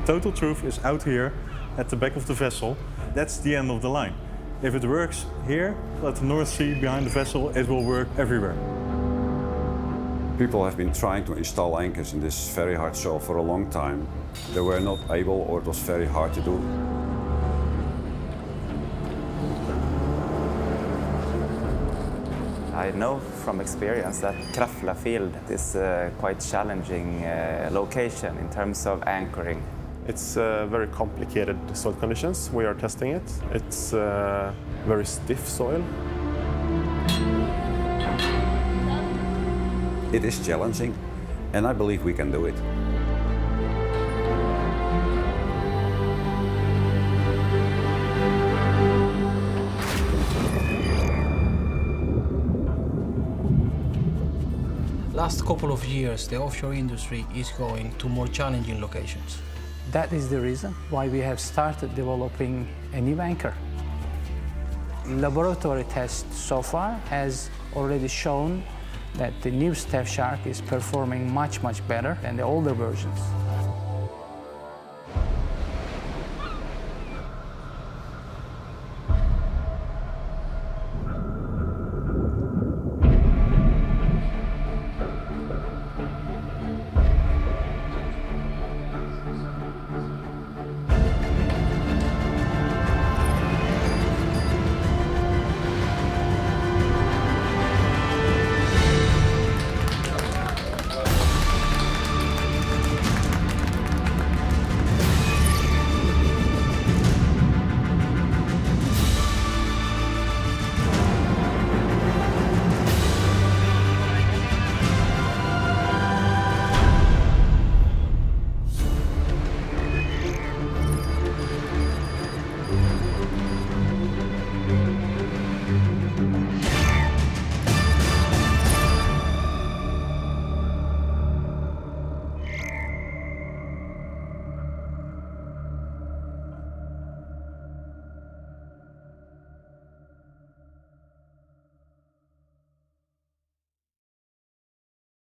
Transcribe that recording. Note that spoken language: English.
The total truth is out here at the back of the vessel. That's the end of the line. If it works here at the North Sea behind the vessel, it will work everywhere. People have been trying to install anchors in this very hard shell for a long time. They were not able or it was very hard to do. I know from experience that Krafla field is a quite challenging uh, location in terms of anchoring. It's uh, very complicated soil conditions. We are testing it. It's uh, very stiff soil. It is challenging and I believe we can do it. Last couple of years, the offshore industry is going to more challenging locations. That is the reason why we have started developing a new anchor. Laboratory test so far has already shown that the new Stevshark is performing much, much better than the older versions.